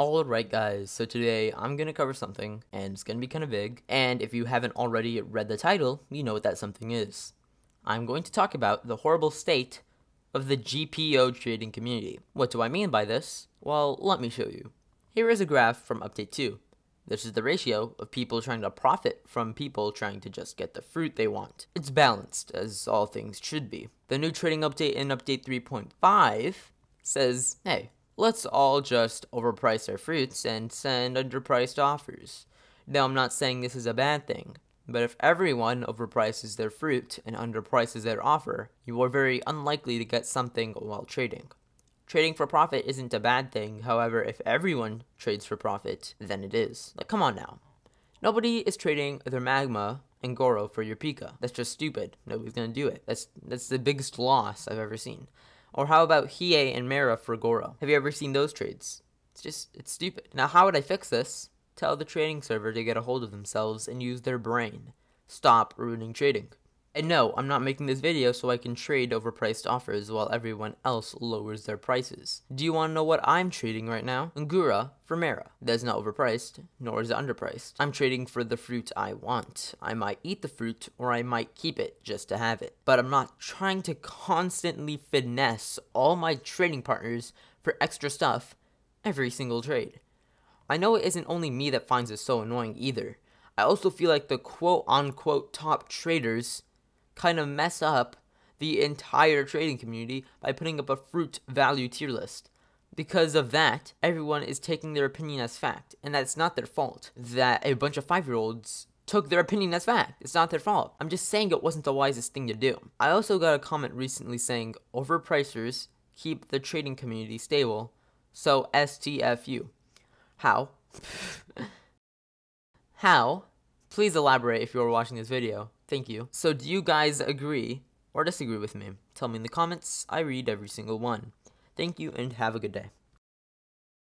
Alright guys, so today I'm gonna cover something, and it's gonna be kinda big, and if you haven't already read the title, you know what that something is. I'm going to talk about the horrible state of the GPO trading community. What do I mean by this? Well, let me show you. Here is a graph from Update 2. This is the ratio of people trying to profit from people trying to just get the fruit they want. It's balanced, as all things should be. The new trading update in Update 3.5 says, hey, let's all just overprice our fruits and send underpriced offers. Now, I'm not saying this is a bad thing, but if everyone overprices their fruit and underprices their offer, you are very unlikely to get something while trading. Trading for profit isn't a bad thing, however, if everyone trades for profit, then it is. Like, come on now. Nobody is trading their magma and Goro for your Pika. That's just stupid. Nobody's gonna do it. That's that's the biggest loss I've ever seen. Or how about Hie and Mera for Goro? Have you ever seen those trades? It's just, it's stupid. Now, how would I fix this? Tell the trading server to get a hold of themselves and use their brain. Stop ruining trading. And no, I'm not making this video so I can trade overpriced offers while everyone else lowers their prices. Do you want to know what I'm trading right now? Gura for Mera. That's not overpriced, nor is it underpriced. I'm trading for the fruit I want. I might eat the fruit, or I might keep it just to have it. But I'm not trying to constantly finesse all my trading partners for extra stuff every single trade. I know it isn't only me that finds this so annoying either. I also feel like the quote unquote top traders kind of mess up the entire trading community by putting up a fruit value tier list. Because of that, everyone is taking their opinion as fact, and that's not their fault. That a bunch of five year olds took their opinion as fact. It's not their fault. I'm just saying it wasn't the wisest thing to do. I also got a comment recently saying overpricers keep the trading community stable, so STFU. How? How? Please elaborate if you are watching this video. Thank you. So do you guys agree or disagree with me? Tell me in the comments. I read every single one. Thank you and have a good day.